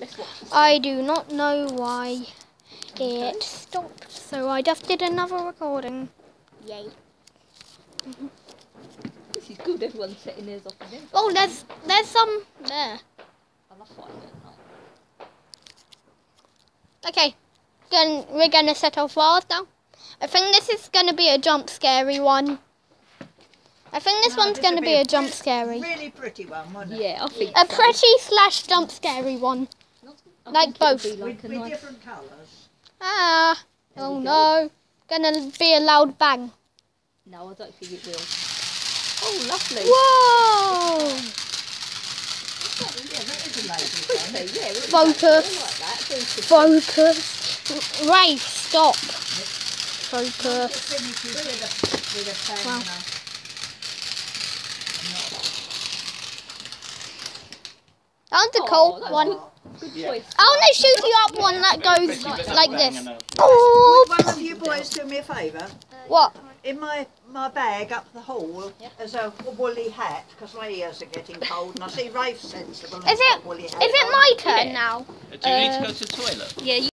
Let's watch this. I do not know why it stopped, so I just did another recording. Yay. This is good. Everyone's setting theirs off again. Oh, there's there's some there. Oh, I love finding. Okay, then we're gonna set off ours now. I think this is gonna be a jump scary one. I think this No, one's this'll gonna be be a a jump really- scary. Really pretty one, wasn't it? Yeah, I think A so. pretty slash jump scary one. I like both. be With, like with different colours. Ah, There oh we go. no. Gonna be a loud bang. No, I don't think it will. Oh, lovely. Whoa! Yeah, that is a lady's one. Okay, yeah, really Focus. nice. I like that. Very pretty. Focus. Ray, stop. Focus. It finishes with a, with a bang Wow. and a- That's a Oh, cool one. Good. Good choice. I want to shoot you up one that goes Like, like this. Oh, Would one of you boys do me a favour? what? In my, my bag up the hall, there's a woolly hat, because my ears are getting cold, and I see Rafe's sensible. Is he's it- woolly hat Is it my turn Yeah. now? Do you need to Uh, go to the toilet? Yeah,